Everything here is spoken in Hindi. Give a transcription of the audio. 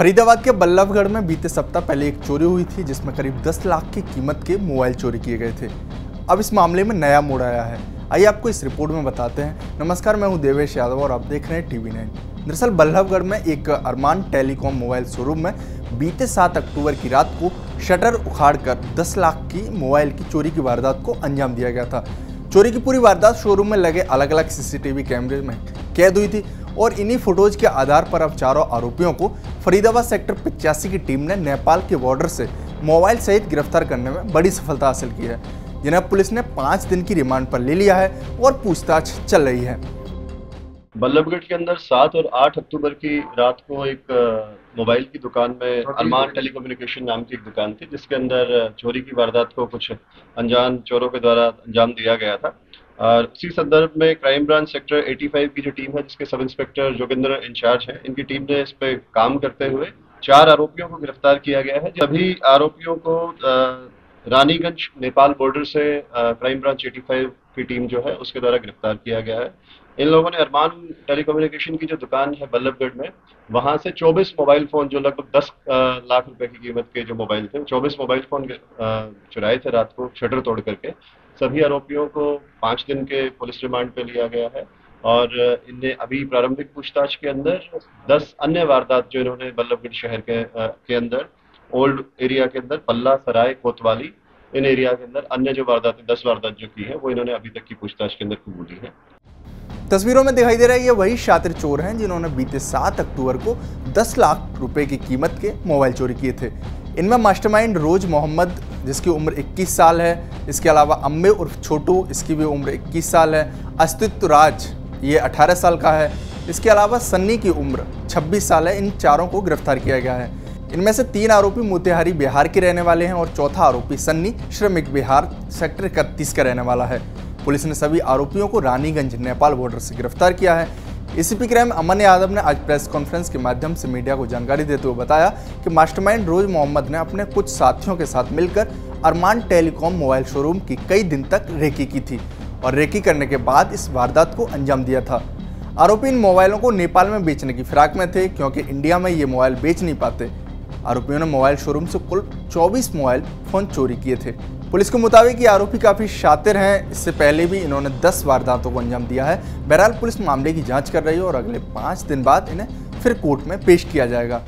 फरीदाबाद के बल्लभगढ़ में बीते सप्ताह पहले एक चोरी हुई थी, जिसमें करीब 10 लाख की कीमत के मोबाइल चोरी किए गए थे। अब इस मामले में नया मोड़ आया है। आइए आपको इस रिपोर्ट में बताते हैं। नमस्कार, मैं हूँ देवेश यादव और आप देख रहे हैं टीवी नाइन। दरअसल बल्लभगढ़ में एक अरमान टेलीकॉम मोबाइल शोरूम में बीते सात अक्टूबर की रात को शटर उखाड़कर 10 लाख की मोबाइल की चोरी की वारदात को अंजाम दिया गया था। चोरी की पूरी वारदात शोरूम में लगे अलग अलग सीसीटीवी कैमरे में कैद हुई थी। और इन्हीं फ़ोटोज़ के आधार पर अब चारों आरोपियों को फरीदाबाद सेक्टर पिचासी की टीम ने नेपाल के बॉर्डर से मोबाइल सहित गिरफ़्तार करने में बड़ी सफलता हासिल की है। जिन्हें पुलिस ने पाँच दिन की रिमांड पर ले लिया है और पूछताछ चल रही है। बल्लभगढ़ के अंदर सात और आठ अक्टूबर की रात को एक मोबाइल की दुकान में अरमान टेलीकम्युनिकेशन नाम की एक दुकान थी जिसके अंदर चोरी की वारदात को कुछ अनजान चोरों के द्वारा अंजाम दिया गया था। उसी संदर्भ में क्राइम ब्रांच सेक्टर 85 की जो टीम है, जिसके सब इंस्पेक्टर जोगिंदर इंचार्ज है, इनकी टीम ने इस पर काम करते हुए चार आरोपियों को गिरफ़्तार किया गया है। सभी आरोपियों को रानीगंज, नेपाल बॉर्डर से क्राइम ब्रांच 85 की टीम जो है, उसके द्वारा गिरफ़्तार किया गया है। इन लोगों ने अरमान टेलीकम्युनिकेशन की जो दुकान है बल्लभगढ़ में, वहाँ से 24 मोबाइल फ़ोन जो लगभग 10 लाख रुपए की कीमत के जो मोबाइल थे 24 मोबाइल फ़ोन चुराए थे रात को शटर तोड़ करके। सभी आरोपियों को पाँच दिन के पुलिस रिमांड पे लिया गया है और इनने अभी प्रारंभिक पूछताछ के अंदर 10 अन्य वारदात जो इन्होंने बल्लभगढ़ शहर के के अंदर ओल्ड एरिया के अंदर, पल्ला, सराय, कोतवाली, इन एरिया के अंदर अन्य जो वारदातें, दस वारदात जो की है, वो इन्होंने अभी तक की पूछताछ के अंदर कबूली है। तस्वीरों में दिखाई दे रहा है, ये वही शातिर चोर हैं जिन्होंने बीते सात अक्टूबर को 10 लाख रुपए की कीमत के मोबाइल चोरी किए थे। इनमें मास्टरमाइंड रोज मोहम्मद, जिसकी उम्र 21 साल है, इसके अलावा अम्बे उर्फ़ छोटू, इसकी भी उम्र 21 साल है, अस्तित्व राज, ये 18 साल का है, इसके अलावा सन्नी की उम्र 26 साल है, इन चारों को गिरफ़्तार किया गया है। इनमें से तीन आरोपी मोतिहारी बिहार के रहने वाले हैं और चौथा आरोपी सन्नी श्रमिक बिहार सेक्टर इकतीस का रहने वाला है। पुलिस ने सभी आरोपियों को रानीगंज, नेपाल बॉर्डर से गिरफ़्तार किया है। एसीपी क्राइम अमन यादव ने आज प्रेस कॉन्फ्रेंस के माध्यम से मीडिया को जानकारी देते हुए बताया कि मास्टरमाइंड रोज मोहम्मद ने अपने कुछ साथियों के साथ मिलकर अरमान टेलीकॉम मोबाइल शोरूम की कई दिन तक रेकी की थी और रेकी करने के बाद इस वारदात को अंजाम दिया था। आरोपी इन मोबाइलों को नेपाल में बेचने की फिराक में थे, क्योंकि इंडिया में ये मोबाइल बेच नहीं पाते। आरोपियों ने मोबाइल शोरूम से कुल 24 मोबाइल फ़ोन चोरी किए थे। पुलिस के मुताबिक ये आरोपी काफ़ी शातिर हैं। इससे पहले भी इन्होंने 10 वारदातों को अंजाम दिया है। बहरहाल, पुलिस मामले की जाँच कर रही है और अगले पाँच दिन बाद इन्हें फिर कोर्ट में पेश किया जाएगा।